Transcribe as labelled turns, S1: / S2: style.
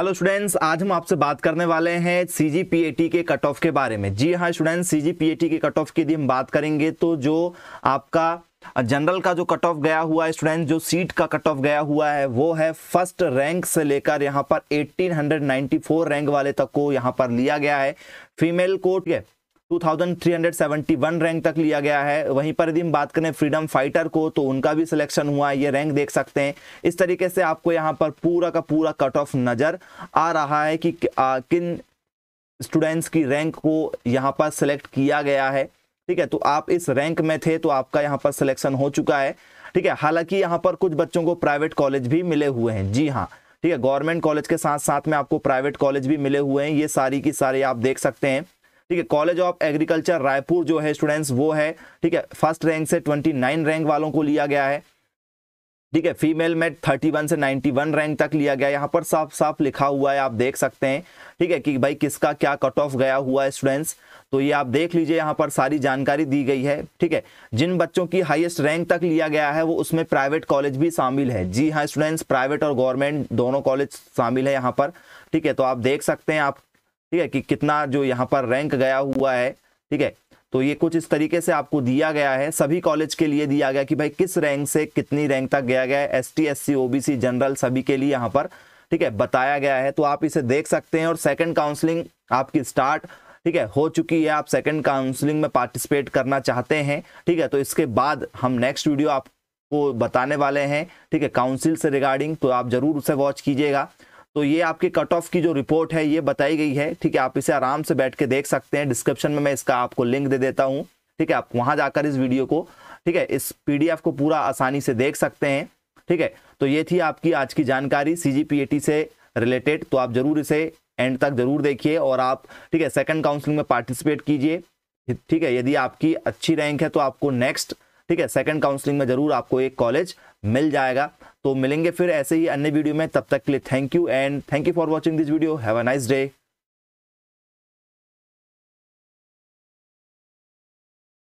S1: Hello students आज हम आपसे बात करने वाले हैं सीजीपीएटी के कट ऑफ़ के बारे में। जी हाँ स्टूडेंट्स सीजीपीएटी के कट ऑफ़ की यदि हम बात करेंगे तो जो आपका जनरल का जो कट ऑफ़ गया हुआ है स्टूडेंट जो सीट का कट ऑफ़ गया हुआ है, वो है फ़र्स्ट रैंक से लेकर यहाँ पर 1894 रैंक वाले तक को यहाँ पर लिया गया है। फीमेल को ठीक है? 2371 रैंक तक लिया गया है। वहीं पर यदि हम बात करें फ्रीडम फाइटर को तो उनका भी सिलेक्शन हुआ है। ये रैंक देख सकते हैं। इस तरीके से आपको यहाँ पर पूरा का पूरा कट ऑफ़ नज़र आ रहा है कि आ, किन स्टूडेंट्स की रैंक को यहाँ पर सिलेक्ट किया गया है। ठीक है तो आप इस रैंक में थे तो आपका यहाँ पर सिलेक्शन हो चुका है। ठीक है हालाँकि यहाँ पर कुछ बच्चों को प्राइवेट कॉलेज भी मिले हुए हैं। जी हाँ। ठीक है गवर्नमेंट कॉलेज के साथ साथ में आपको प्राइवेट कॉलेज भी मिले हुए हैं। ये सारी की सारी आप देख सकते हैं। ठीक है कॉलेज ऑफ़ एग्रीकल्चर रायपुर जो है स्टूडेंट्स वो है, ठीक है फ़र्स्ट रैंक से 29 रैंक वालों को लिया गया है। ठीक है फीमेल में 31 से 91 रैंक तक लिया गया यहाँ पर साफ़ साफ़ लिखा हुआ है, आप देख सकते हैं, ठीक है, कि भाई किसका क्या कट ऑफ़ गया हुआ है स्टूडेंट्स तो ये आप देख लीजिए, यहाँ पर सारी जानकारी दी गई है, ठीक है। जिन बच्चों की हाईएस्ट रैंक तक लिया गया है, वो उसमें प्राइवेट कॉलेज भी शामिल है। जी हाँ स्टूडेंट्स प्राइवेट और गवर्नमेंट दोनों कॉलेज शामिल है यहाँ पर, ठीक है। तो आप देख सकते हैं, आप ठीक है, कि कितना जो यहाँ पर रैंक गया हुआ है, ठीक है। तो ये कुछ इस तरीके से आपको दिया गया है। सभी कॉलेज के लिए दिया गया कि भाई किस रैंक से कितनी रैंक तक गया गया है। S T S C O B C general सभी के लिए यहाँ पर, ठीक है, बताया गया है। तो आप इसे देख सकते हैं और सेकंड काउंसलिंग आपकी स्टार्ट ठीक है, हो चुकी है। आप सेकंड काउंसलिंग में पार्टिसिपेट करना चाहते हैं, ठीक है। तो इसके बाद हम नेक्स्ट वीडियो आपको बताने वाले हैं, ठीक है काउंसिल से रिगार्डिंग तो आप ज़रूर उसे वॉच कीजिएगा। तो ये आपके कट ऑफ़ की जो रिपोर्ट है, ये बताई गई है, ठीक है? आप इसे आराम से बैठ के देख सकते हैं। डिस्क्रिप्शन में मैं इसका आपको लिंक दे देता हूँ, ठीक है? आप वहाँ जाकर इस वीडियो को, ठीक है? इस पीडीएफ को पूरा आसानी से देख सकते हैं, ठीक है? तो ये थी आपकी आज की जानकारी सीजीपीएटी से रिलेटेड तो आप ज़रूर इसे एंड तक ज़रूर देखिए और आप, ठीक है? सेकंड काउंसलिंग में पार्टिसिपेट कीजिए, ठीक है? यदि आपकी अच्छी रैंक है तो आपको नेक्स्ट ठीक है? सेकंड काउंसलिंग में ज़रूर आपको एक कॉलेज मिल जाएगा। तो मिलेंगे फिर ऐसे ही अन्य वीडियो में। तब तक के लिए thank you and thank you for watching this video have a nice day